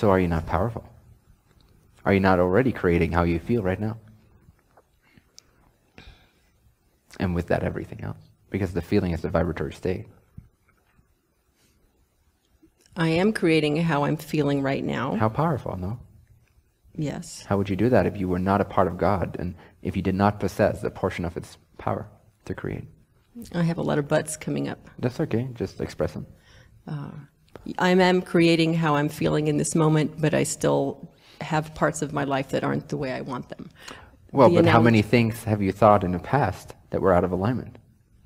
So are you not powerful? Are you not already creating how you feel right now? And with that, everything else. Because the feeling is the vibratory state. I am creating how I'm feeling right now. How powerful, no? Yes. How would you do that if you were not a part of God and if you did not possess the portion of its power to create? I have a lot of buts coming up. That's okay. Just express them. Uh, I am creating how I'm feeling in this moment, but I still have parts of my life that aren't the way I want them. Well, The but how many things have you thought in the past that were out of alignment?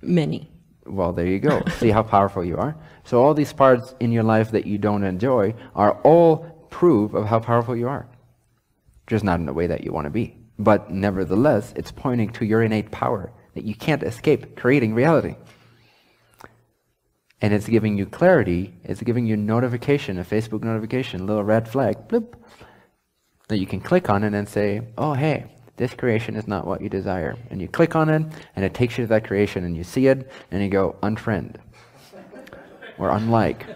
Many. Well, there you go. See how powerful you are? So, all these parts in your life that you don't enjoy are all proof of how powerful you are. Just not in the way that you want to be. But nevertheless, it's pointing to your innate power that you can't escape creating reality. And it's giving you clarity, it's giving you notification, a Facebook notification, little red flag, bloop, that you can click on it and say, oh, hey, this creation is not what you desire. And you click on it, and it takes you to that creation, and you see it, and you go, unfriend, or unlike,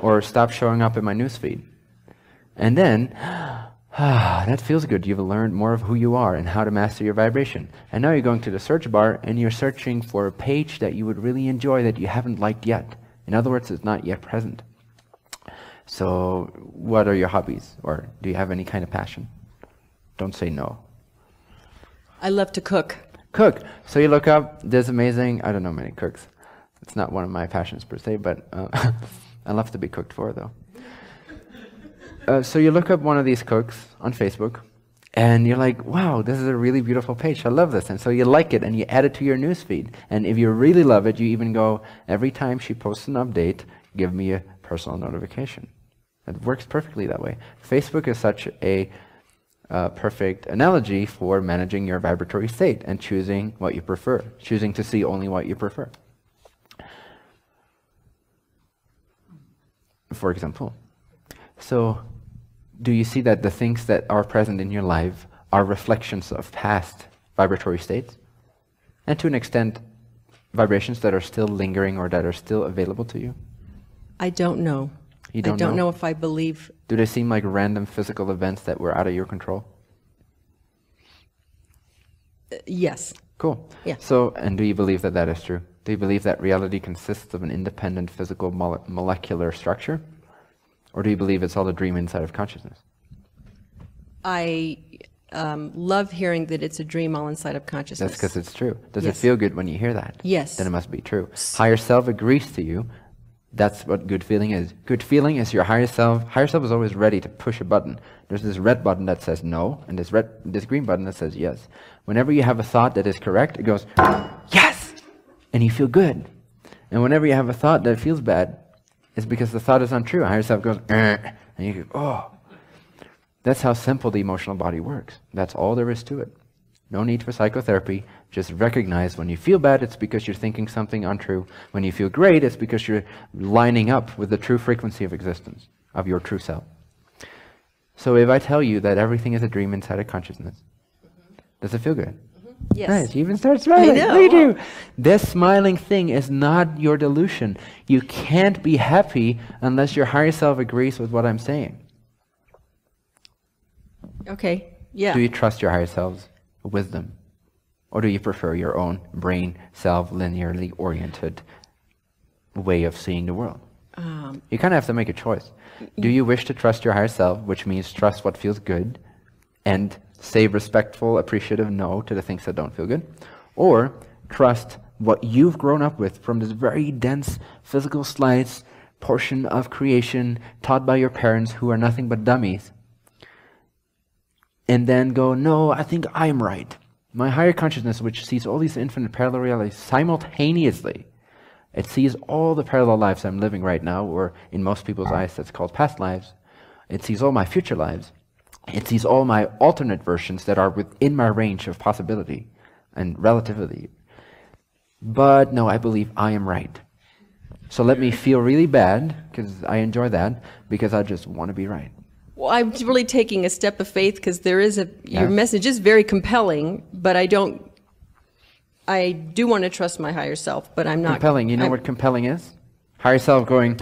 or stop showing up in my newsfeed. And then, ah, that feels good. You've learned more of who you are and how to master your vibration. And now you're going to the search bar, and you're searching for a page that you would really enjoy that you haven't liked yet. In other words, it's not yet present. So, what are your hobbies? Or do you have any kind of passion? Don't say no. I love to cook. Cook. So you look up this amazing, I don't know many cooks. It's not one of my passions per se, but uh, I love to be cooked for though. Uh, so you look up one of these cooks on Facebook, and you're like, wow, this is a really beautiful page. I love this. And so you like it, and you add it to your newsfeed. And if you really love it, you even go, every time she posts an update, give me a personal notification. It works perfectly that way. Facebook is such a uh, perfect analogy for managing your vibratory state and choosing what you prefer, choosing to see only what you prefer. For example, so do you see that the things that are present in your life are reflections of past vibratory states? And to an extent, vibrations that are still lingering or that are still available to you? I don't know. You don't I don't know? know if I believe. Do they seem like random physical events that were out of your control? uh, yes. Cool. Yeah. So, and do you believe that that is true? Do you believe that reality consists of an independent physical mole- molecular structure? Or do you believe it's all a dream inside of consciousness? I um, love hearing that it's a dream all inside of consciousness. That's because it's true. Does it feel good when you hear that? Yes. Then it must be true. Higher self agrees to you. That's what good feeling is. Good feeling is your higher self. Higher self is always ready to push a button. There's this red button that says no, and this red, this green button that says yes. Whenever you have a thought that is correct, it goes yes, and you feel good. And whenever you have a thought that feels bad, it's because the thought is untrue. Higher self goes "Eh," and you go oh. That's how simple the emotional body works. That's all there is to it. No need for psychotherapy. Just recognize when you feel bad, it's because you're thinking something untrue. When you feel great, it's because you're lining up with the true frequency of existence, of your true self. So if I tell you that everything is a dream inside of consciousness, does it feel good? Yes. Nice. You even start smiling. I know. This smiling thing is not your delusion. You can't be happy unless your higher self agrees with what I'm saying. Okay. Yeah. Do you trust your higher self's wisdom? Or do you prefer your own brain, self linearly oriented way of seeing the world? um, You kind of have to make a choice. Do you wish to trust your higher self, which means trust what feels good and say respectful, appreciative no to the things that don't feel good? Or trust what you've grown up with from this very dense physical slice portion of creation taught by your parents who are nothing but dummies and then go, no, I think I'm right. My higher consciousness, which sees all these infinite parallel realities simultaneously, it sees all the parallel lives I'm living right now, or in most people's eyes, that's called past lives. It sees all my future lives. It sees all my alternate versions that are within my range of possibility and relativity. But no, I believe I am right. So let me feel really bad, because I enjoy that, because I just want to be right. well, I'm really taking a step of faith because there is a your Yeah. message is very compelling, but I don't. I do want to trust my higher self, but I'm not compelling. You know I'm- what compelling is? Higher self going.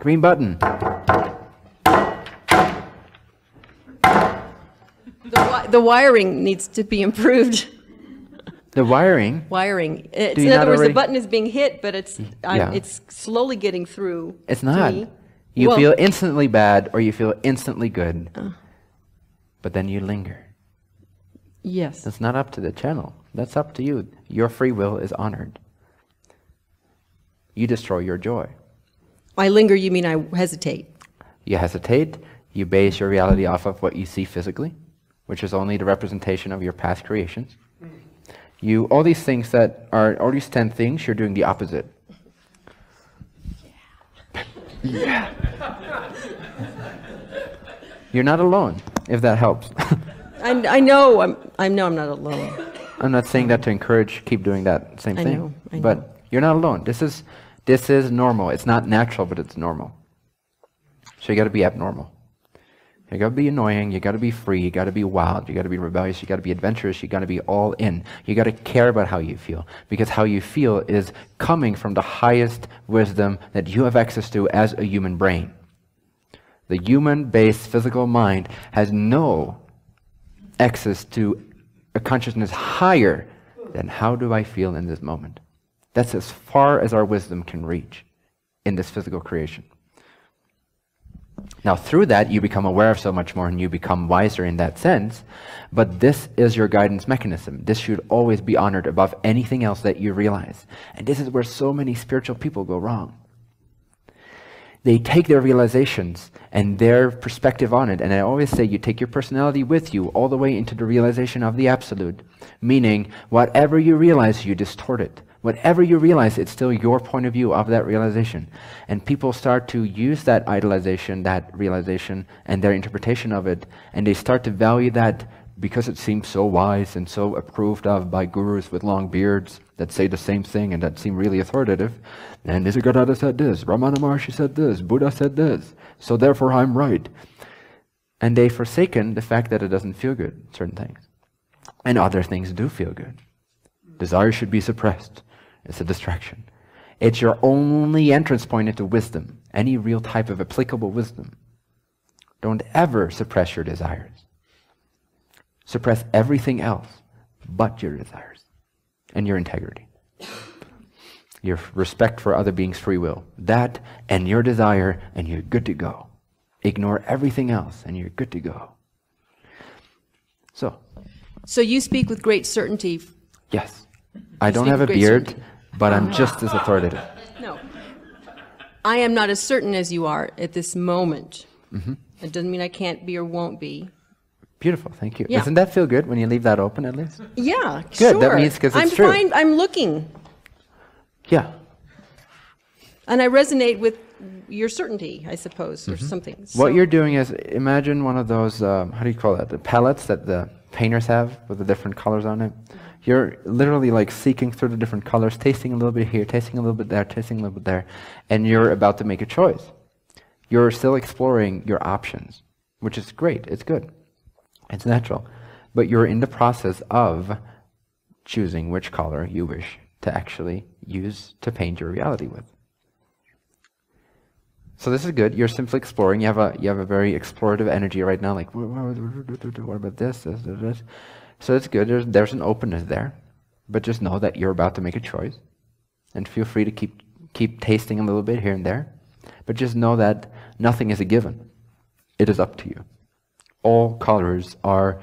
Green button. The, wiring needs to be improved. The wiring, Wiring. It's, in other words, already- the button is being hit, but it's yeah. it's slowly getting through. it's not. You Well, feel instantly bad or you feel instantly good. Uh. But then you linger. yes. It's not up to the channel. That's up to you. Your free will is honored. You destroy your joy. I linger. You mean I hesitate? You hesitate. You base your reality off of what you see physically, which is only the representation of your past creations. You all these things that are all these ten things, you're doing the opposite. Yeah. You're not alone, if that helps. I, I know. I'm. I know I'm not alone. I'm not saying that to encourage keep doing that same I thing. know, I know. But you're not alone. This is this is normal. It's not natural, but it's normal. So you got to be abnormal. You got to be annoying. You got to be free. You got to be wild. You got to be rebellious. You got to be adventurous. You got to be all in. You got to care about how you feel because how you feel is coming from the highest wisdom that you have access to as a human brain. The human-based physical mind has no access to a consciousness higher than how do I feel in this moment. That's as far as our wisdom can reach in this physical creation. Now, through that, you become aware of so much more and you become wiser in that sense. But this is your guidance mechanism. This should always be honored above anything else that you realize. And this is where so many spiritual people go wrong they take their realizations and their perspective on it. And I always say you take your personality with you all the way into the realization of the absolute. Meaning, whatever you realize, you distort it. Whatever you realize, it's still your point of view of that realization. And people start to use that idolization, that realization, and their interpretation of it, and they start to value that because it seems so wise and so approved of by gurus with long beards that say the same thing and that seem really authoritative. And Nisargadatta said this, Ramana Maharshi said this, Buddha said this, so therefore I'm right. And they forsaken the fact that it doesn't feel good, certain things. And other things do feel good. Desire should be suppressed. It's a distraction. It's your only entrance point into wisdom, any real type of applicable wisdom. Don't ever suppress your desires. Suppress everything else but your desires and your integrity. Your respect for other beings' free will. That and your desire, and you're good to go. Ignore everything else, and you're good to go. So, So you speak with great certainty. yes, I don't have a beard, certainty. But I'm just as authoritative. No. I am not as certain as you are at this moment. Mm-hmm. It doesn't mean I can't be or won't be. Beautiful, thank you. Yeah. Doesn't that feel good when you leave that open at least? Yeah, Good, that means because it's I'm true. Fine, I'm looking, Yeah. and I resonate with your certainty, I suppose, or something. Mm-hmm. What you're doing is imagine one of those, um, how do you call that? The palettes that the painters have with the different colors on it. You're literally like seeking through the different colors, tasting a little bit here, tasting a little bit there, tasting a little bit there, and you're about to make a choice. You're still exploring your options, which is great. It's good. It's natural. But you're in the process of choosing which color you wish to actually use to paint your reality with. So this is good. You're simply exploring. You have a you have a very explorative energy right now. Like, "Wha- wha- wha- what about this, this, this?" So it's good. There's there's an openness there, but just know that you're about to make a choice, and feel free to keep keep tasting a little bit here and there, but just know that nothing is a given. It is up to you. All colors are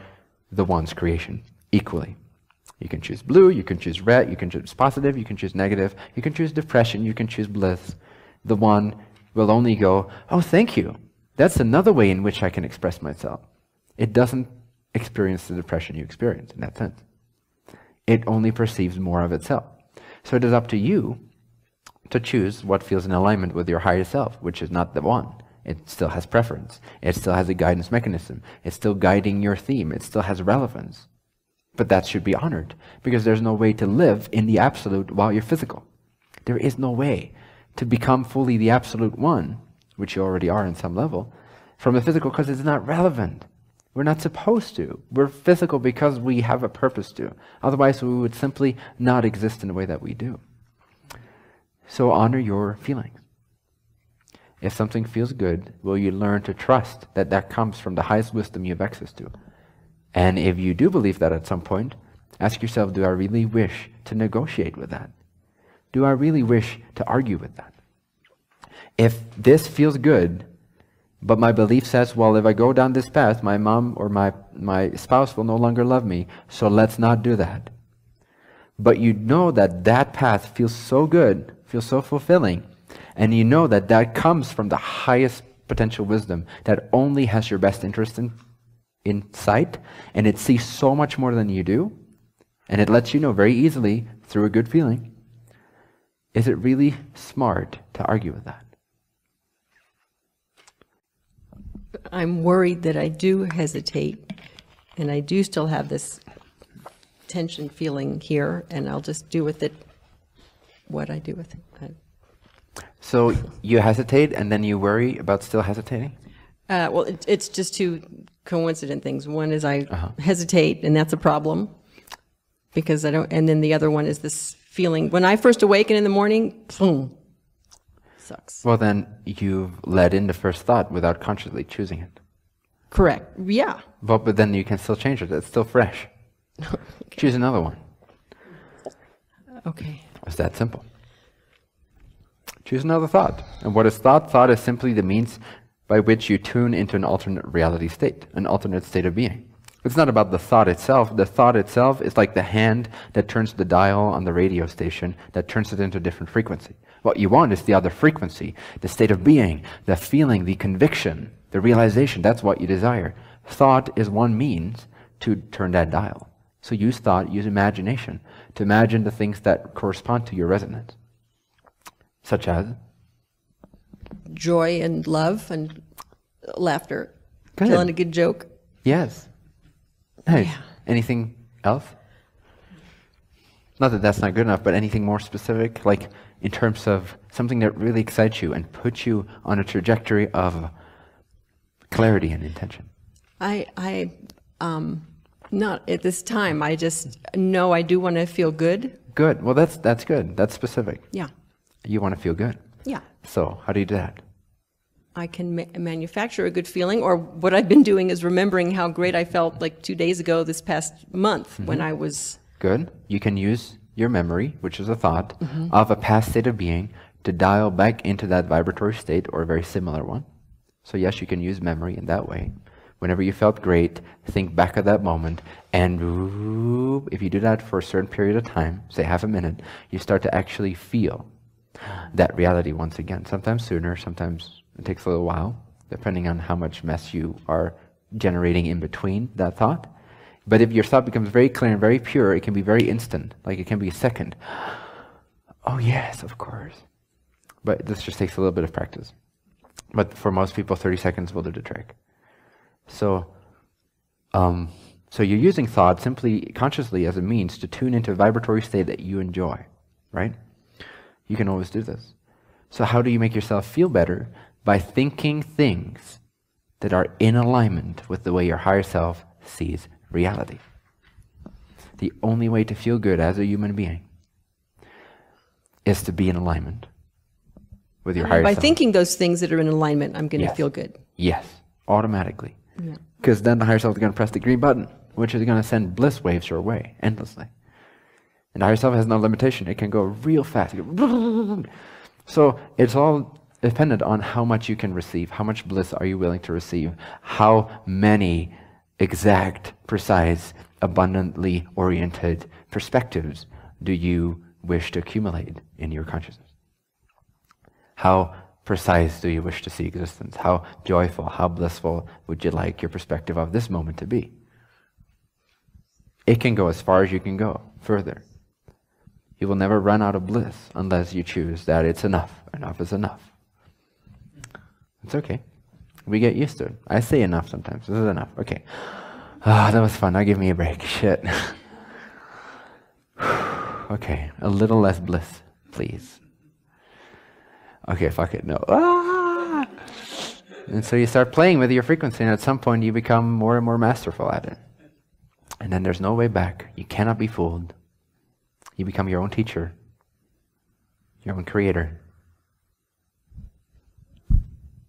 the one's creation equally. You can choose blue, you can choose red, you can choose positive, you can choose negative, you can choose depression, you can choose bliss. The one will only go, Oh, thank you. That's another way in which I can express myself. It doesn't experience the depression you experience in that sense. It only perceives more of itself. So it is up to you to choose what feels in alignment with your higher self, which is not the one. It still has preference. It still has a guidance mechanism. It's still guiding your theme. It still has relevance. But that should be honored because there's no way to live in the absolute while you're physical. There is no way to become fully the absolute one, which you already are in some level, from the physical because it's not relevant. We're not supposed to. We're physical because we have a purpose to. Otherwise, we would simply not exist in the way that we do. So honor your feelings. If something feels good, will you learn to trust that that comes from the highest wisdom you have access to? And if you do believe that at some point, ask yourself, do I really wish to negotiate with that? Do I really wish to argue with that? If this feels good, but my belief says, well, if I go down this path, my mom or my, my spouse will no longer love me, so let's not do that. But you know that that path feels so good, feels so fulfilling, and you know that that comes from the highest potential wisdom that only has your best interest in, in sight, and it sees so much more than you do, and it lets you know very easily through a good feeling. Is it really smart to argue with that? I'm worried that I do hesitate, and I do still have this tension feeling here, and I'll just do with it what I do with it. I- So you hesitate and then you worry about still hesitating? Uh, well, it, it's just two coincident things. One is I hesitate, and that's a problem because I don't. And then the other one is this feeling when I first awaken in the morning. Boom, sucks. Well, then you've let in the first thought without consciously choosing it. Correct. Yeah. But, but then you can still change it. It's still fresh. Choose another one. Okay. It's that simple. Choose another thought. And what is thought? Thought is simply the means by which you tune into an alternate reality state, an alternate state of being. It's not about the thought itself. The thought itself is like the hand that turns the dial on the radio station that turns it into a different frequency. What you want is the other frequency, the state of being, the feeling, the conviction, the realization. That's what you desire. Thought is one means to turn that dial. So use thought, use imagination to imagine the things that correspond to your resonance, such as Joy and love and laughter. Good. Telling a good joke. yes. Nice. Yeah. Anything else? Not that that's not good enough, but anything more specific, like in terms of something that really excites you and puts you on a trajectory of clarity and intention. I, I, um, not at this time. I just know I do want to feel good. Good. Well, that's that's good. That's specific. Yeah. You want to feel good. Yeah. So how do you do that? I can ma- manufacture a good feeling, or what I've been doing is remembering how great I felt like two days ago, this past month, mm-hmm. when I was. Good. You can use your memory, which is a thought, mm-hmm. of a past state of being to dial back into that vibratory state or a very similar one. So, yes, you can use memory in that way. Whenever you felt great, think back at that moment, and if you do that for a certain period of time, say half a minute, you start to actually feel that reality once again. Sometimes sooner, sometimes it takes a little while, depending on how much mess you are generating in between that thought. But if your thought becomes very clear and very pure, it can be very instant, like it can be a second. Oh, yes, of course. But this just takes a little bit of practice. But for most people, 30 seconds will do the trick. So, um, so you're using thought simply consciously as a means to tune into a vibratory state that you enjoy, right? You can always do this. So, how do you make yourself feel better? By thinking things that are in alignment with the way your higher self sees reality. The only way to feel good as a human being is to be in alignment with your higher By self. By thinking those things that are in alignment, I'm going to Yes. feel good. Yes, automatically. Because then the higher self is going to press the green button, which is going to send bliss waves your way endlessly. And the higher self has no limitation. It can go real fast. So it's all dependent on how much you can receive. How much bliss are you willing to receive? How many exact, precise, abundantly oriented perspectives do you wish to accumulate in your consciousness? How precise do you wish to see existence? How joyful, how blissful would you like your perspective of this moment to be? It can go as far as you can go, further. You will never run out of bliss unless you choose that it's enough. Enough is enough. It's okay. We get used to it. I say enough sometimes. This is enough. Okay. Ah, that was fun. Now give me a break. Shit. okay. A little less bliss, please. Okay, fuck it. No. Ah! And so you start playing with your frequency, and at some point you become more and more masterful at it. And then there's no way back. You cannot be fooled. You become your own teacher, your own creator.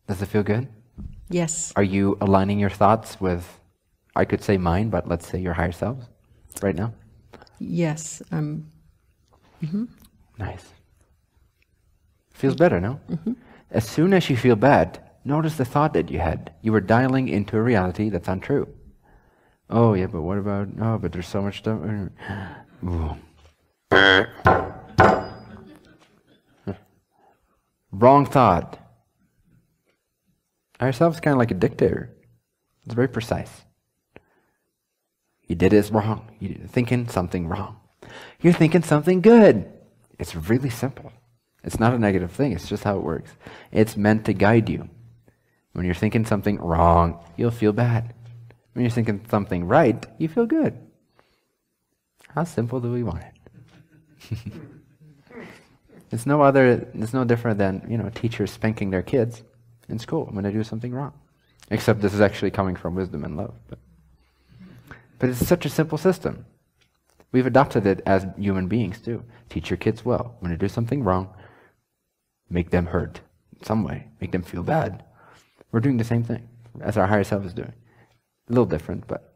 Does it feel good? Yes. Are you aligning your thoughts with, I could say mine, but let's say your higher selves right now? Yes. Um, Nice. Feels better, no? As soon as you feel bad, notice the thought that you had. You were dialing into a reality that's untrue. Oh, yeah, but what about, oh, but there's so much stuff. Wrong thought. Ourselves kind of like a dictator. It's very precise. You did this wrong. You're thinking something wrong. You're thinking something good. It's really simple. It's not a negative thing. It's just how it works. It's meant to guide you. When you're thinking something wrong, you'll feel bad. When you're thinking something right, you feel good. How simple do we want it? it's no other. It's no different than you know teachers spanking their kids in school when they do something wrong. Except this is actually coming from wisdom and love. But, but it's such a simple system. We've adopted it as human beings too. Teach your kids well. When they do something wrong, make them hurt in some way, make them feel bad. We're doing the same thing as our higher self is doing. A little different, but